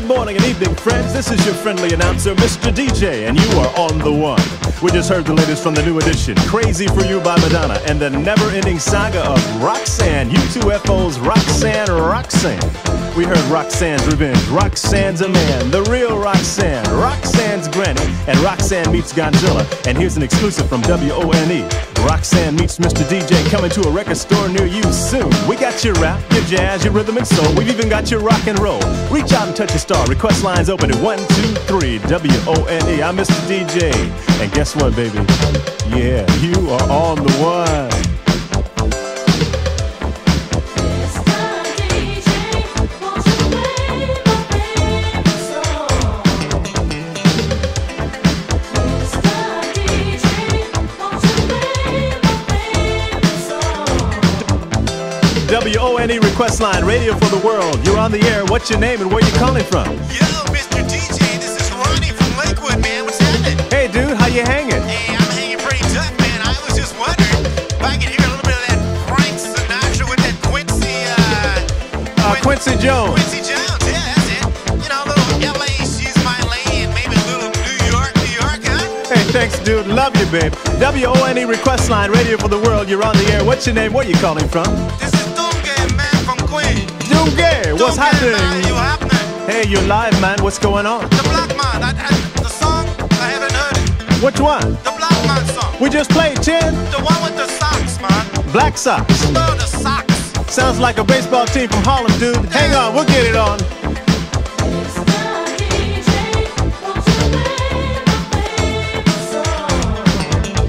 morning and evening, friends. This is your friendly announcer, Mr. DJ, and you are on the one. We just heard the latest from the new edition, Crazy for You by Madonna, and the never ending saga of Roxanne, UTFO's Roxanne Roxanne. We heard Roxanne's Revenge, Roxanne's a Man, the real Roxanne, Roxanne's Granny, and Roxanne meets Godzilla. And here's an exclusive from WONE. Roxanne meets Mr. DJ coming to a record store near you soon. We got your rap, your jazz, your rhythm and soul. We've even got your rock and roll. Reach out and touch a star. Request lines open at 123 WONE. I'm Mr. DJ. And guess what, baby? Yeah, you are on the one. WONE request line, radio for the world. You're on the air. What's your name and where you calling from? Yo, Mr. DJ, this is Ronnie from Lakewood, man. What's happening? Hey, dude, how you hanging? Hey, I'm hanging pretty tough, man. I was just wondering if I could hear a little bit of that Frank Sinatra with that Quincy, uh... Uh, Quincy Jones. Quincy Jones, yeah, that's it. You know, a little L.A., she's my lady, and maybe a little New York, New York, huh? Hey, thanks, dude. Love you, babe. WONE request line, radio for the world. You're on the air. What's your name? Where you calling from? This is what's Dunga, man, happening? you happening? Hey, you're live, man. What's going on? The Black Man, I, I, the song, I haven't heard it. Which one? The Black Man song. We just played 10 The one with the socks, man. Black Sox. Oh, the socks. Sounds like a baseball team from Harlem, dude. Hang on, we'll get it on.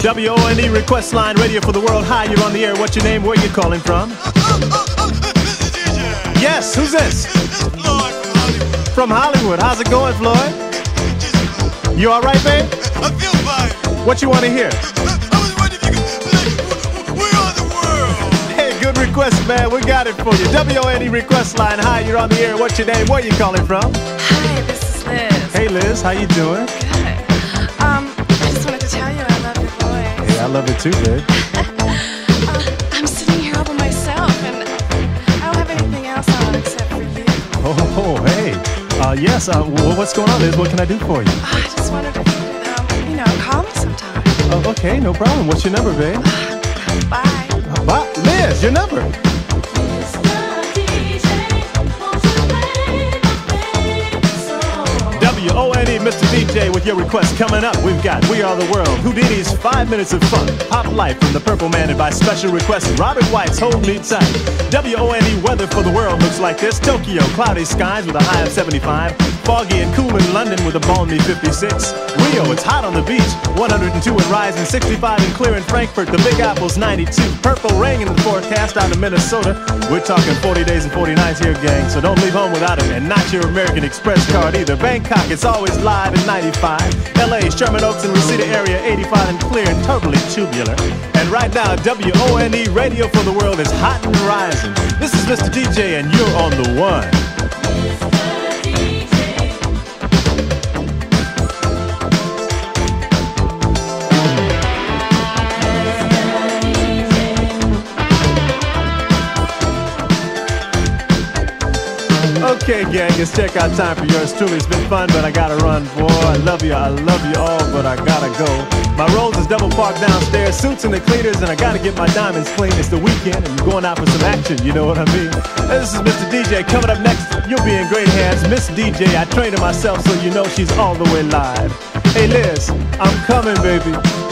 WONE request line, radio for the world. Hi, you're on the air. What's your name? Where you calling from? Yes, who's this? From Hollywood. How's it going, Floyd? You all right, babe? I feel fine. What you want to hear? I was wondering if you could, like, we're the world. Hey, good request, man. We got it for you. WONE request line. Hi, you're on the air. What's your name? Where you calling from? Hi, this is Liz. Hey, Liz. How you doing? Good. Um, I just wanted to tell you I love your voice. Hey, I love it too, babe. Oh, hey. Uh, yes. Uh, wh- what's going on, Liz? What can I do for you? I just wondered to, you um, you know, call me sometime. Oh, okay, no problem. What's your number, babe? Bye. Uh, Bye. Liz, your number. DJ, with your request coming up. We've got We Are the World, Whodini's Five Minutes of Fun, Pop Life from the Purple Man, and by special request, Robert White's Hold Me Tight. WONE weather for the world looks like this Tokyo, cloudy skies with a high of 75, foggy and cool in London with a balmy 56. Rio, it's hot on the beach, 102 and rising, 65 and clear in Frankfurt, the Big Apple's 92. Purple rain in the forecast out of Minnesota. We're talking 40 days and 40 nights here, gang, so don't leave home without it, and not your American Express card either. Bangkok, it's always live at 95. LA, Sherman Oaks and Reseda area, 85 and clear and totally tubular. And right now, WONE Radio for the World is hot and rising. This is Mr. DJ, and you're on the one. Okay, gang, it's checkout time for yours truly. It's been fun, but I gotta run, boy. I love you, I love you all, but I gotta go. My rolls is double parked downstairs, suits and the cleaners, and I gotta get my diamonds clean. It's the weekend, and I'm going out for some action, you know what I mean? This is Mr. DJ. Coming up next, you'll be in great hands. Miss DJ, I trained her myself, so you know she's all the way live. Hey, Liz, I'm coming, baby.